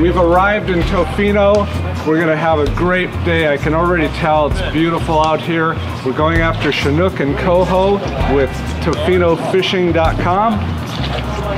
We've arrived in Tofino. We're gonna have a great day. I can already tell it's beautiful out here. We're going after Chinook and Coho with TofinoFishing.com.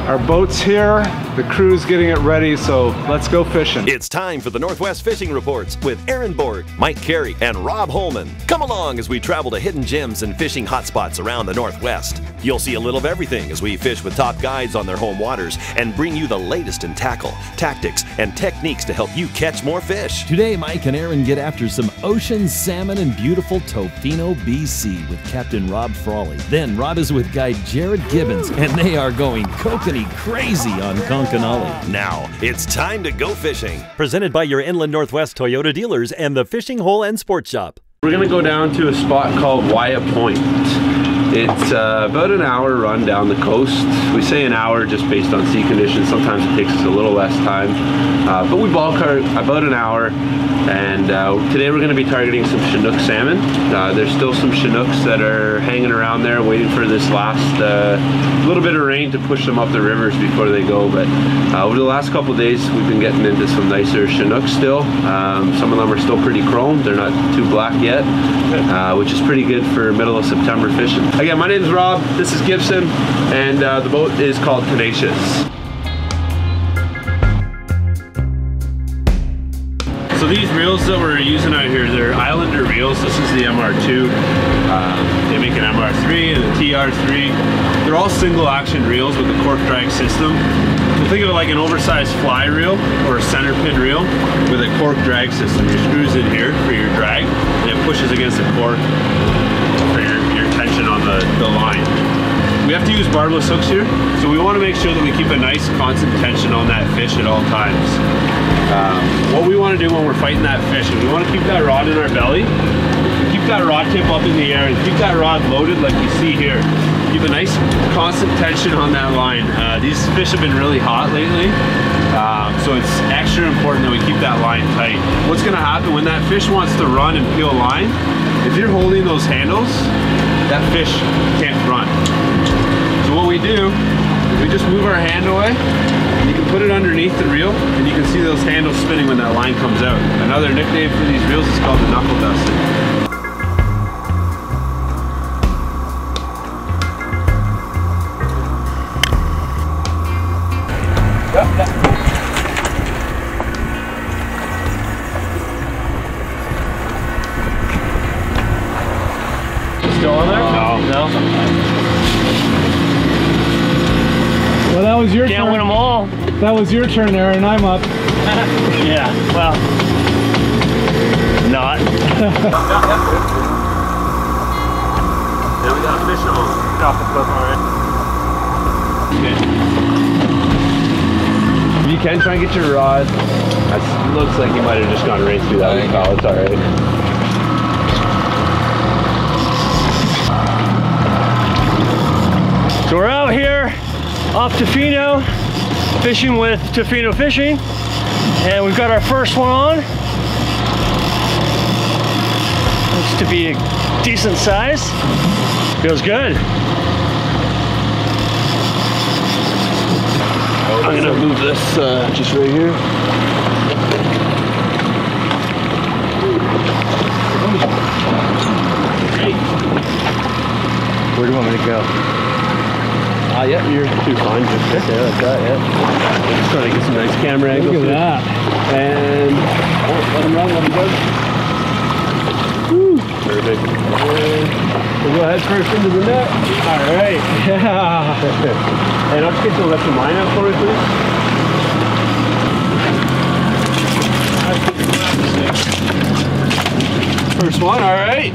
Our boat's here, the crew's getting it ready, so let's go fishing. It's time for the Northwest Fishing Reports with Aaron Borg, Mike Carey, and Rob Holman. Come along as we travel to hidden gems and fishing hotspots around the Northwest. You'll see a little of everything as we fish with top guides on their home waters and bring you the latest in tackle, tactics, and techniques to help you catch more fish. Today, Mike and Aaron get after some ocean salmon in beautiful Tofino, BC with Captain Rob Frawley. Then Rob is with guide Jerrod Gibbons, and they are going kokanee crazy on Conconully. Now, it's time to go fishing. Presented by your Inland Northwest Toyota dealers and the Fishing Hole and Sports Shop. We're gonna go down to a spot called Wya Point. It's uh, about an hour run down the coast. We say an hour just based on sea conditions. Sometimes it takes us a little less time. Uh, but we ball cart about an hour. And uh, today we're gonna be targeting some Chinook salmon. Uh, there's still some Chinooks that are hanging around there waiting for this last uh, little bit of rain to push them up the rivers before they go. But uh, over the last couple days, we've been getting into some nicer Chinooks still. Um, some of them are still pretty chrome. They're not too black yet, which is pretty good for middle of September fishing. Again, my name is Rob, this is Gibson, and uh, the boat is called Tenacious. So these reels that we're using out here, they're Islander reels. This is the MR2. Uh, they make an MR3 and a TR3. They're all single action reels with a cork drag system. So think of it like an oversized fly reel or a center pin reel with a cork drag system. Your screws in here for your drag and it pushes against the cork for your, your tension on the, the line. We have to use barbless hooks here, so we want to make sure that we keep a nice constant tension on that fish at all times. Um, what we want to do when we're fighting that fish is we want to keep that rod in our belly, keep that rod tip up in the air, and keep that rod loaded like you see here. Keep a nice constant tension on that line. Uh, these fish have been really hot lately, um, so it's extra important that we keep that line tight. What's going to happen when that fish wants to run and peel line, if you're holding those handles, that fish can't run. So what we do, we just move our hand away, you can put it underneath the reel, and you can see those handles spinning when that line comes out. Another nickname for these reels is called the knuckle duster. Still That was your turn, Aaron. I'm up. Yeah, well. Not. Now we got a fish on. Off the cliff already. You can try and get your rod, that looks like you might have just gone right through that one, pal. It's alright. So we're out here off Tofino, fishing with Tofino Fishing. And we've got our first one on. Looks to be a decent size. Feels good. I'm gonna move this uh, just right here. Where do you want me to go? Ah, yeah, you're too fine. Just sit there like that, yeah. Just trying to get some nice camera angles. Look at here. that. And oh, let him run, let him go. Woo, perfect. And we'll go head first into the net. All right. Yeah. and I'll just get to lift the line up for me, please. First one, all right.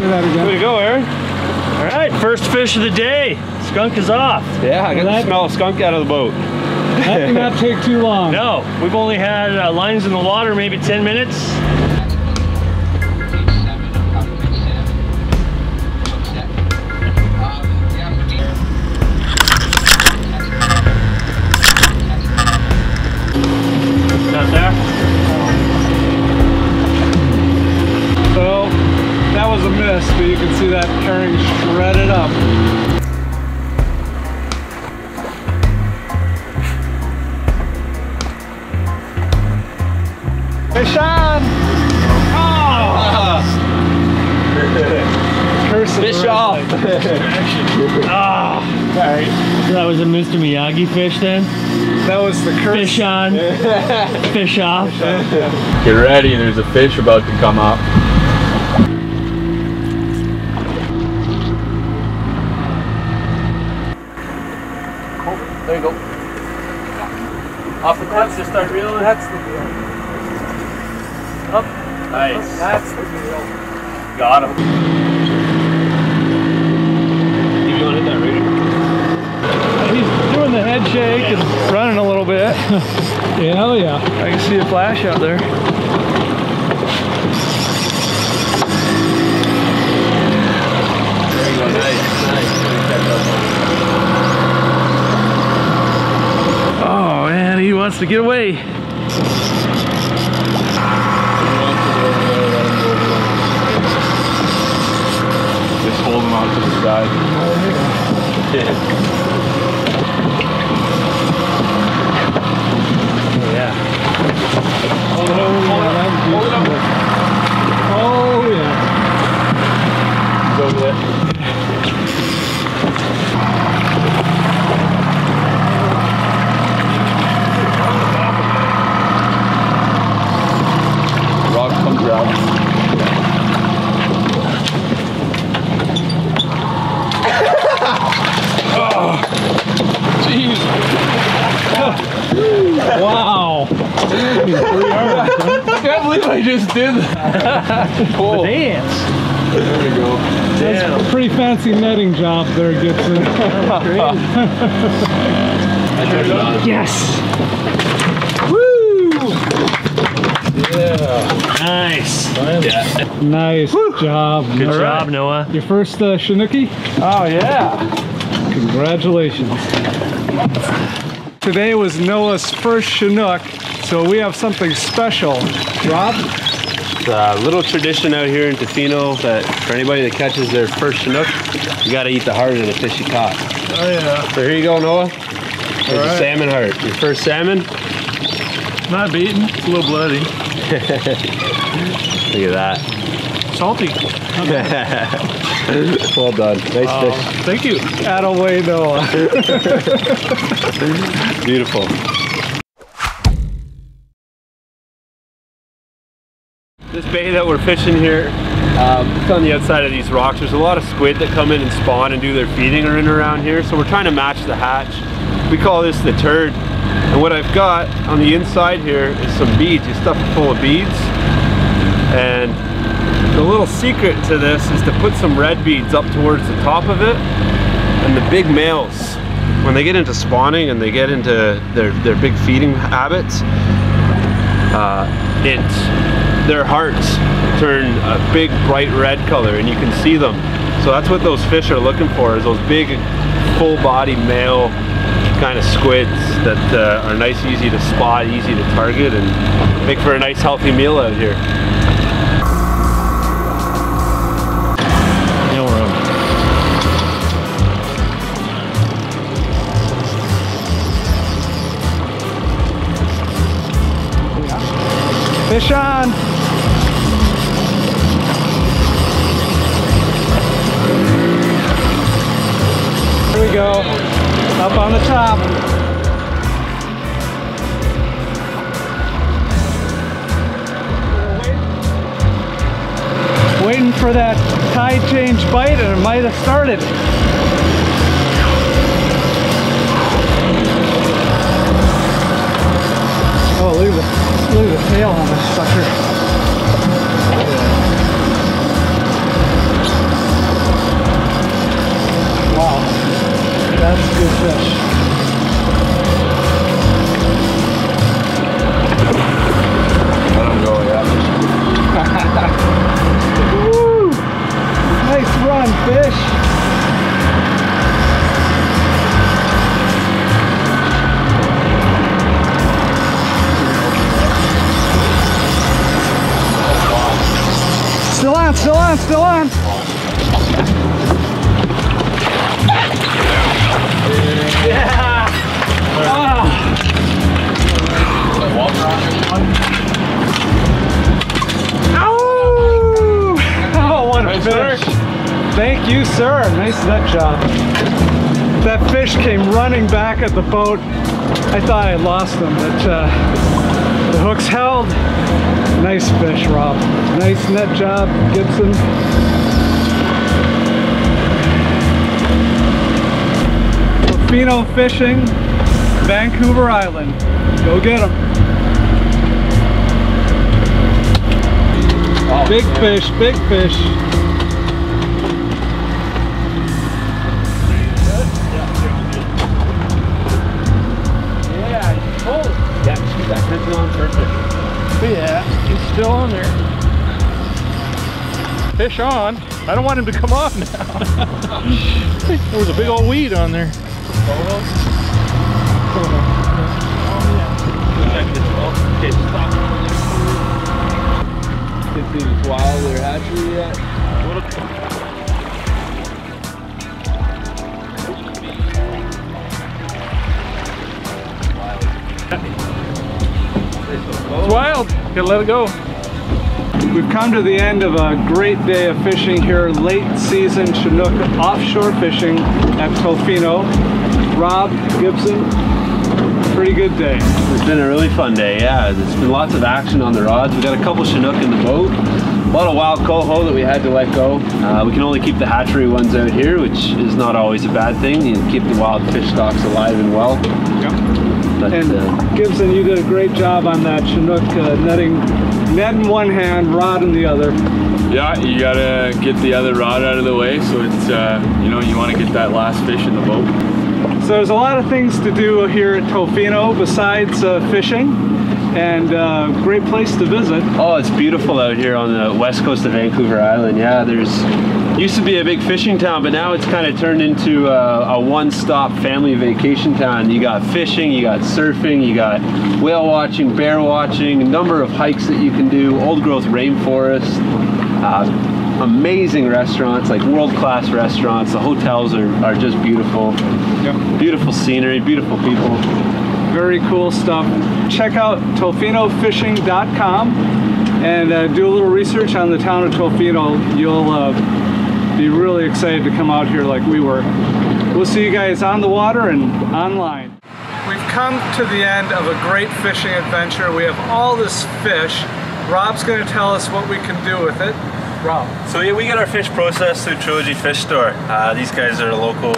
Say that again. Way to go, Aaron. All right, first fish of the day. Skunk is off. Yeah, I got the smell of skunk out of the boat. That did not take too long. No, we've only had uh, lines in the water maybe 10 minutes. Fish on! Curse Fish off. Ah. That was a Mr. Miyagi fish then? That was the curse. Fish on, fish off. Get ready, there's a fish about to come up. There you go. Off the cliff, just start reeling. That's the deal. Up. Nice. That's the deal. Got him. You want to that raider? He's doing the head shake and running a little bit. yeah, hell yeah. I can see a flash out there. There you go, nice, nice. Oh man, he wants to get away. Him out to the side. Yeah. Yeah. Oh, yeah. Go with it. Rock comes around. Wow. I can't believe I just did that. Cool. Dance. There we go. That's a pretty fancy netting job there, Gibson. I turned it on. Yes. Nice. Yeah. nice job. Good All job, right. Noah. Your first uh, Chinooki? Oh yeah. Congratulations. Today was Noah's first Chinook, so we have something special. Rob? It's a little tradition out here in Tofino that for anybody that catches their first Chinook, you gotta eat the heart of the fish you caught. Oh yeah. So here you go, Noah. There's a Alright. salmon heart. Your first salmon. Not beaten. It's a little bloody. Look at that. Salty. well done. Nice fish. Thank you. Attaway Noah. Beautiful. Bay that we're fishing here, um, it's on the outside of these rocks. There's a lot of squid that come in and spawn and do their feeding in around here. So we're trying to match the hatch. We call this the turd. And what I've got on the inside here is some beads. You stuff it full of beads. And the little secret to this is to put some red beads up towards the top of it. And the big males, when they get into spawning and they get into their, their big feeding habits, uh, it, their hearts turn a big bright red color and you can see them. So that's what those fish are looking for is those big full body male kind of squids that uh, are nice, easy to spot, easy to target and make for a nice healthy meal out here. That tide change bite and it might have started. Oh, look at the, look at the tail on this sucker. Thank you, sir. Nice net job. That fish came running back at the boat. I thought I lost him, but uh, the hooks held. Nice fish, Rob. Nice net job, Gibson. Tofino Fishing, Vancouver Island. Go get them. big fish, big fish. Fish. Yeah, he's still on there. Fish on. I don't want him to come off now. there was a big old weed on there. Okay, stop. Did these wild or hatchery yet? It's wild. Gotta let it go. We've come to the end of a great day of fishing here, late season Chinook offshore fishing at Tofino. Rob Gibson, pretty good day. It's been a really fun day, yeah. There's been lots of action on the rods. We got a couple Chinook in the boat. A lot of wild coho that we had to let go. Uh, we can only keep the hatchery ones out here, which is not always a bad thing. You keep the wild fish stocks alive and well. But, And uh, Gibson, you did a great job on that Chinook uh, netting, net in one hand, rod in the other. Yeah, you gotta get the other rod out of the way so it's, uh, you know, you wanna get that last fish in the boat. So there's a lot of things to do here at Tofino besides uh, fishing, and uh, great place to visit. Oh, it's beautiful out here on the west coast of Vancouver Island. Yeah, there's used to be a big fishing town, but now it's kind of turned into a, a one-stop family vacation town. You got fishing, you got surfing, you got whale watching, bear watching, a number of hikes that you can do, old-growth rainforest. Uh, amazing restaurants, like world-class restaurants. The hotels are, are just beautiful. Beautiful scenery, beautiful people. Very cool stuff. Check out tofinofishing.com and uh, do a little research on the town of Tofino. You'll uh, be really excited to come out here like we were. We'll see you guys on the water and online. We've come to the end of a great fishing adventure. We have all this fish. Rob's going to tell us what we can do with it. Rob. So yeah, we get our fish processed through Trilogy Fish Store. Uh, these guys are a local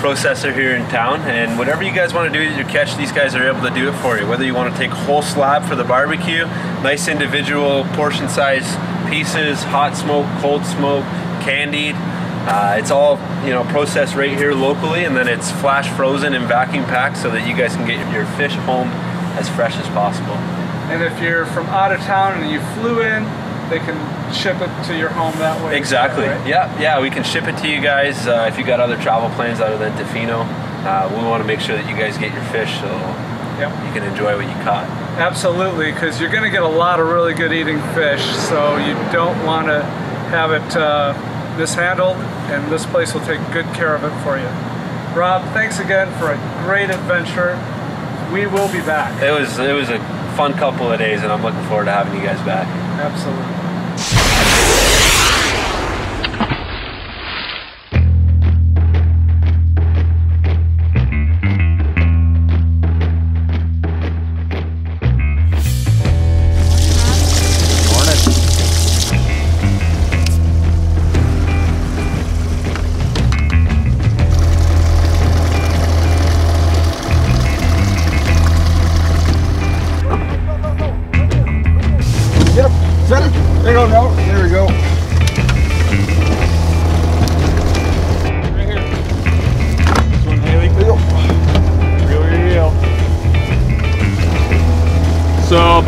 processor here in town, and whatever you guys want to do with your catch, these guys are able to do it for you. Whether you want to take whole slab for the barbecue, nice individual portion size pieces, hot smoke, cold smoke, candied. Uh, it's all you know processed right here locally, and then it's flash frozen and vacuum packed so that you guys can get your fish home as fresh as possible. And if you're from out of town and you flew in, they can ship it to your home that way. Exactly. right? Yeah, yeah. We can ship it to you guys uh, if you got other travel plans other than Tofino. Uh, we want to make sure that you guys get your fish so Yep. you can enjoy what you caught. Absolutely, because you're going to get a lot of really good eating fish, so you don't want to have it uh, mishandled, and this place will take good care of it for you. Rob, thanks again for a great adventure. We will be back. It was it was a fun couple of days, and I'm looking forward to having you guys back. Absolutely.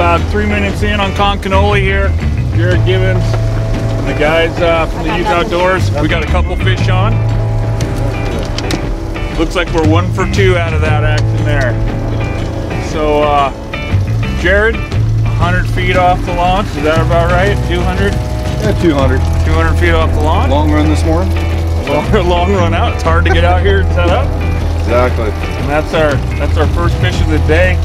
About three minutes in on Conconully here, Jerrod Gibbons and the guys uh, from the Youth Outdoors. We got a couple fish on. Looks like we're one for two out of that action there. So uh, Jerrod, 100 feet off the launch, is that about right? 200? Yeah, 200. 200 feet off the launch. Long run this morning. Long, long run out. It's hard to get out here and set up. Exactly. And that's our that's our first fish of the day.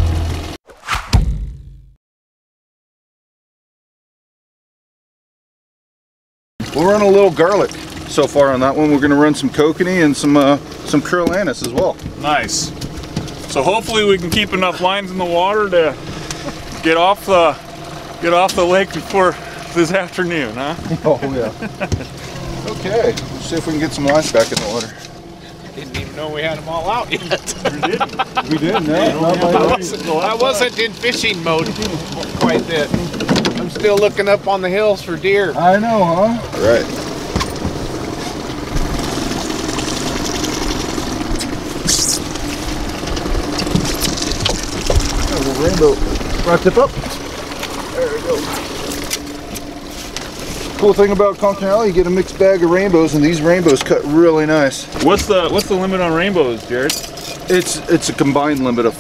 We'll run a little garlic. so far on that one. We're gonna run some kokanee and some uh, some krill anise as well. Nice. So hopefully we can keep enough lines in the water to get off the get off the lake before this afternoon, huh? Oh yeah. okay, let's see if we can get some lines back in the water. Didn't even know we had them all out yet. We did, no, not by I wasn't, I wasn't in fishing mode quite yet. I'm still looking up on the hills for deer. I know, huh? All right. Oh, rainbow rock tip up. There we go. Cool thing about Conconully, you get a mixed bag of rainbows, and these rainbows cut really nice. What's the what's the limit on rainbows, Jerrod? It's it's a combined limit of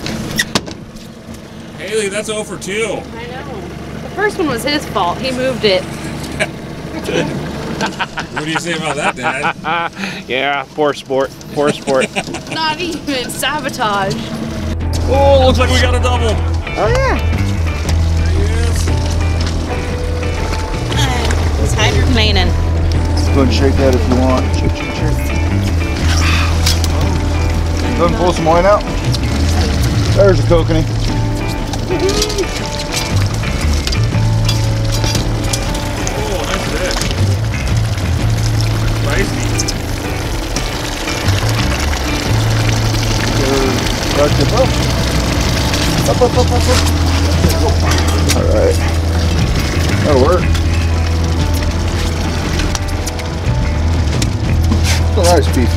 Haley, that's 0 for 2. I know. The first one was his fault. He moved it. What do you say about that, Dad? Yeah, poor sport. Poor sport. Not even sabotage. Oh, looks like we got a double. Oh yeah. He's hydroplaning. Go and shake that if you want. Shake, shake, shake. Go ahead and pull some wine out. There's a kokanee. Rock tip up. Up, up, up, up, up. All right. That'll work. It's a nice piece.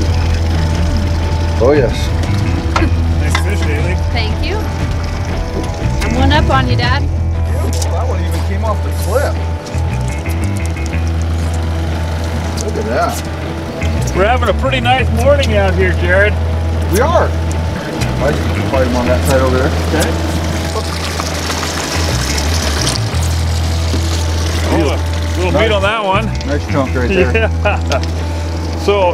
Oh yes. Nice fish, Haley. Thank you. I'm one up on you, Dad. That one even came off the clip. Look at that. We're having a pretty nice morning out here, Jerrod. We are. I can fight him on that side over there. Okay. Ooh, little meat on that one. Nice chunk right there. Yeah. So,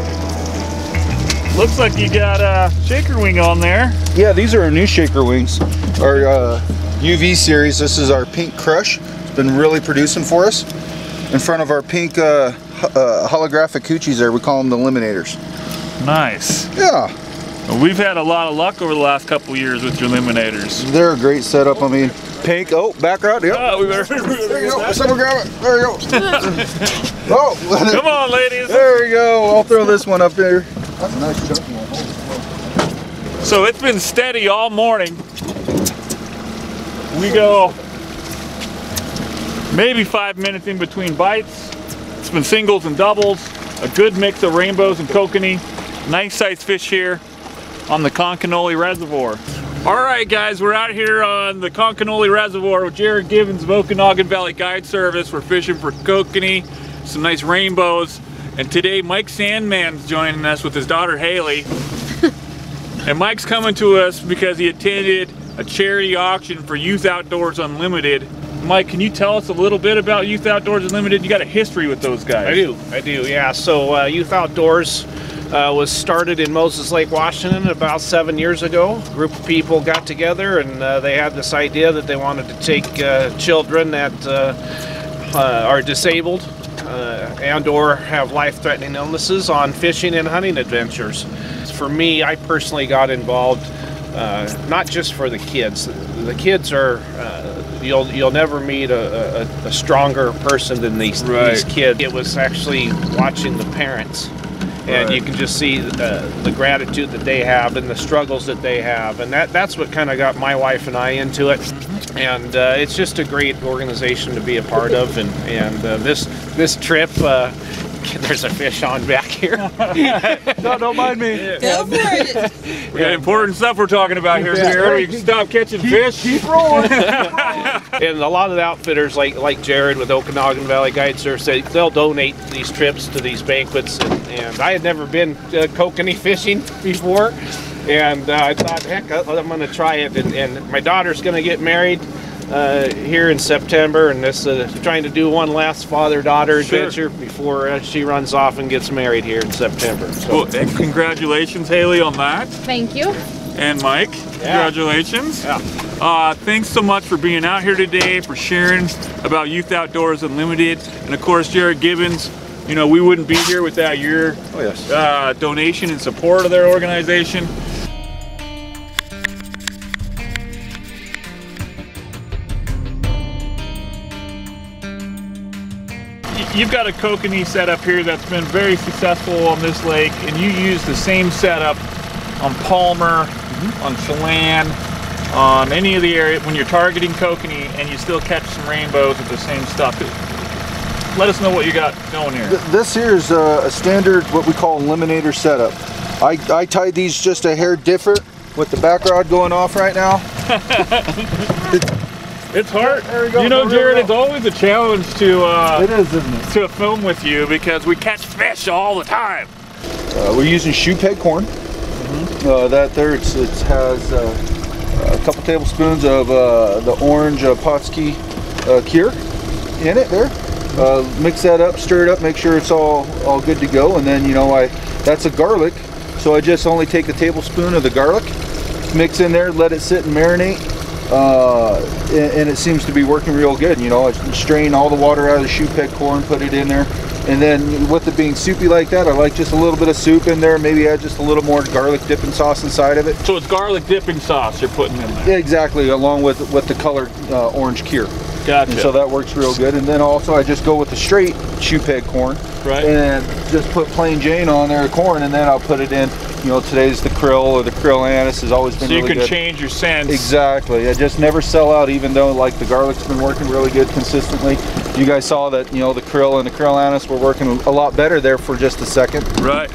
looks like you got a shaker wing on there. Yeah, these are our new shaker wings. Our uh, UV series. This is our pink crush. It's been really producing for us. In front of our pink uh, uh, holographic hoochies there, we call them the eliminators. Nice. Yeah, We've had a lot of luck over the last couple years with your eliminators. they're a great setup. I mean, pink. Oh, back route. Yep. Oh, we better. There you go. Someone grab it. There you go. oh, Come on, ladies. there you go. I'll throw this one up there. That's a nice chunky one. So it's been steady all morning. We go maybe five minutes in between bites. It's been singles and doubles, a good mix of rainbows and kokanee. Nice sized fish here on the Conconully Reservoir. All right, guys, we're out here on the Conconully Reservoir with Jerrod Gibbons of Okanogan Valley Guide Service. We're fishing for kokanee, some nice rainbows, and today Mike Sandman's joining us with his daughter Haley. And Mike's coming to us because he attended a charity auction for Youth Outdoors Unlimited. Mike, can you tell us a little bit about Youth Outdoors Unlimited? You got a history with those guys. I do, I do, yeah. So uh, Youth Outdoors uh, was started in Moses Lake, Washington about seven years ago. A group of people got together and uh, they had this idea that they wanted to take uh, children that uh, uh, are disabled uh, and or have life-threatening illnesses on fishing and hunting adventures. For me, I personally got involved uh, not just for the kids. The kids are uh, you'll you'll never meet a, a, a stronger person than these, Right. these kids. It was actually watching the parents, and you can just see uh, the gratitude that they have and the struggles that they have, and that that's what kind of got my wife and I into it. And uh, it's just a great organization to be a part of, and and uh, this this trip. Uh, there's a fish on back here. No, don't mind me. Go for it. We got important stuff we're talking about here, Jerrod. We can stop catching fish. Keep rolling. and a lot of the outfitters like like Jerrod with Okanogan Valley Guide Service, they, they'll donate these trips to these banquets. And, and I had never been uh, kokanee fishing before, and uh, I thought, heck, I- I'm going to try it. And, and my daughter's going to get married uh, here in September, and this uh, trying to do one last father-daughter Sure. adventure before uh, she runs off and gets married here in September. So, Well, and congratulations, Haley, on that. Thank you. And Mike, congratulations. Yeah. Uh, thanks so much for being out here today, for sharing about Youth Outdoors Unlimited, and of course Jerrod Gibbons You know, we wouldn't be here without your Oh yes. uh, donation and support of their organization. You've got a kokanee setup here that's been very successful on this lake, and you use the same setup on Palmer, mm-hmm. on Chelan, on any of the area when you're targeting kokanee, and you still catch some rainbows with the same stuff. Let us know what you got going here. This here is a, a standard, what we call eliminator setup. I, I tied these just a hair different with the back rod going off right now. It's hard. There go, You know, go real Jerrod, well. it's always a challenge to uh, It is, isn't it? to film with you because we catch fish all the time. Uh, we're using shoe peg corn. Uh, that there, it's, it has uh, a couple tablespoons of uh, the orange uh, Pautzke uh, cure in it there. Uh, mix that up, stir it up, make sure it's all all good to go, and then you know I that's a garlic, so I just only take a tablespoon of the garlic, mix in there, let it sit and marinate, uh, and, and it seems to be working real good. You know, I strain all the water out of the shoe peg corn, put it in there, and then with it being soupy like that, I like just a little bit of soup in there. Maybe add just a little more garlic dipping sauce inside of it. So it's garlic dipping sauce you're putting in there. Yeah, exactly, along with with the colored uh, orange cure. Gotcha. And so that works real good. And then also I just go with the straight shoe peg corn. Right. And just put plain Jane on there, corn, and then I'll put it in. You know, today's the krill or the krill anise has always been so you really can good. change your scents. Exactly. I just never sell out, even though like the garlic's been working really good consistently. You guys saw that you know the krill and the krill anise were working a lot better there for just a second. Right.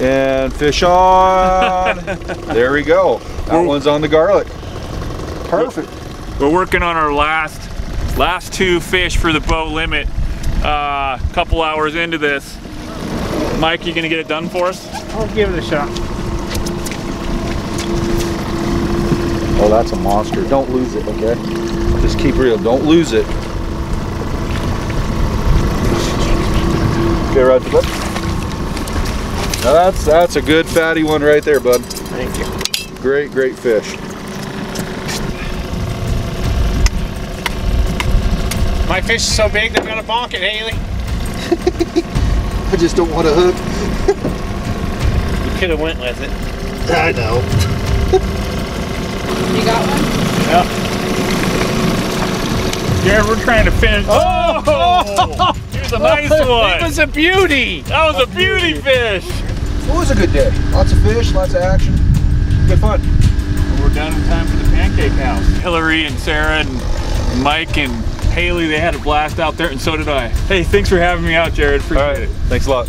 And fish on. there we go. That one's on the garlic. Perfect. We're working on our last last two fish for the boat limit. A uh, couple hours into this. Mike, you gonna get it done for us? I'll give it a shot. Oh, that's a monster. Don't lose it, okay? Just keep real. Don't lose it. Okay, right, bud. Now that's that's a good fatty one right there, bud. Thank you. Great, great fish. My fish is so big they're gonna bonk it, Haley. I just don't want to hook. You could have went with it. I know. You got one? Yeah. Jerrod, we're trying to finish. Oh! Here's a nice It one. was a beauty. That was a beauty fish. It was a good day. Lots of fish, lots of action. Good fun. We're done in time for the pancake house. Hillary and Sarah and Mike and Haley, they had a blast out there, and so did I. Hey, thanks for having me out, Jerrod. Appreciate All right. it. Thanks a lot.